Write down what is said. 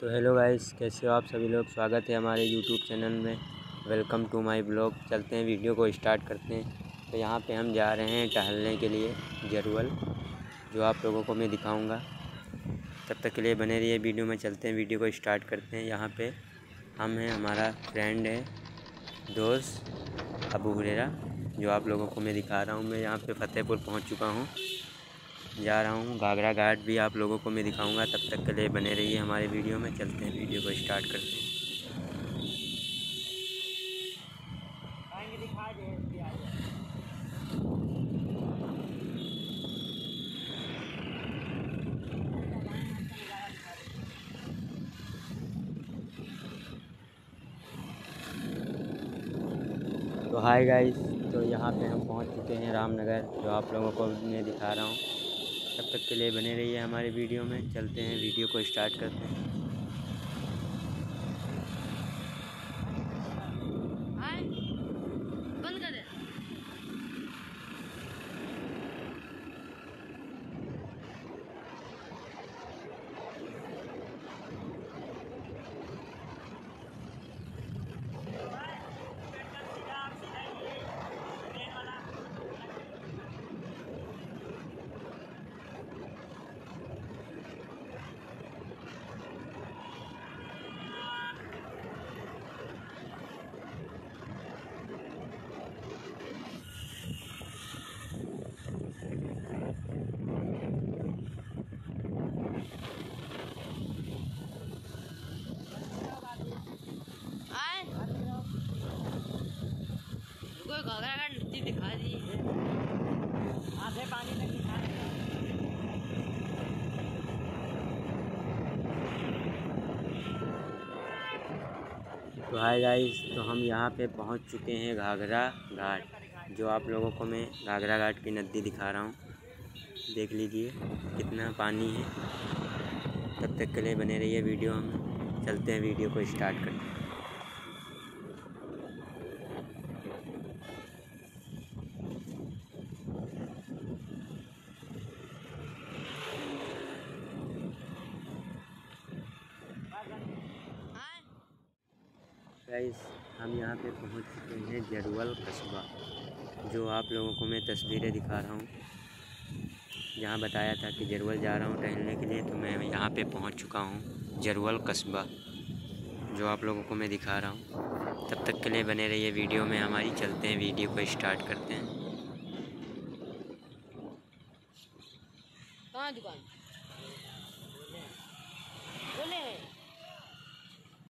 तो hello guys, कैसे हो आप सभी लोग? स्वागत है हमारे यूट्यूब चैनल में। वेलकम टू माय ब्लॉग चलते हैं, वीडियो को स्टार्ट करते हैं। तो यहाँ पे हम जा रहे हैं टहलने के लिए जरवल जो आप लोगों को मैं दिखाऊँगा। तब तक के लिए बने रहिए वीडियो में, चलते हैं, वीडियो को स्टार्ट करते हैं। यहाँ पर हम हैं, हमारा फ्रेंड है, दोस्त अबू हुरेरा, जो आप लोगों को मैं दिखा रहा हूँ। मैं यहाँ पर फ़तेहपुर पहुँच चुका हूँ। जा रहा हूँ। घाघरा घाट भी आप लोगों को मैं दिखाऊँगा। तब तक के लिए बने रहिए हमारे वीडियो में। चलते हैं, वीडियो को स्टार्ट करते हैं। तो हाय गाइस तो यहाँ पे हम पहुँच चुके हैं रामनगर, जो आप लोगों को मैं दिखा रहा हूँ। तब तक के लिए बने रहिए हमारे वीडियो में, चलते हैं, वीडियो को स्टार्ट करते हैं। कोई दिखा दी। आधे पानी दिखा तो हाय गाइस तो हम यहाँ पे पहुँच चुके हैं घाघरा घाट, जो आप लोगों को मैं घाघरा घाट की नदी दिखा रहा हूँ। देख लीजिए, कितना पानी है। तब तक के लिए बने रहिए वीडियो हम चलते हैं वीडियो को स्टार्ट करते हैं। गाइस हम यहाँ पे पहुँच चुके हैं जरवल कस्बा, जो आप लोगों को मैं तस्वीरें दिखा रहा हूँ। जहाँ बताया था कि जरवल जा रहा हूँ टहलने के लिए तो मैं यहाँ पे पहुँच चुका हूँ जरवल कस्बा, जो आप लोगों को मैं दिखा रहा हूँ। तब तक के लिए बने रहिए वीडियो में, हमारी चलते हैं, वीडियो को स्टार्ट करते हैं। कहाँ दुकान? बोले हैं।